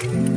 Bye.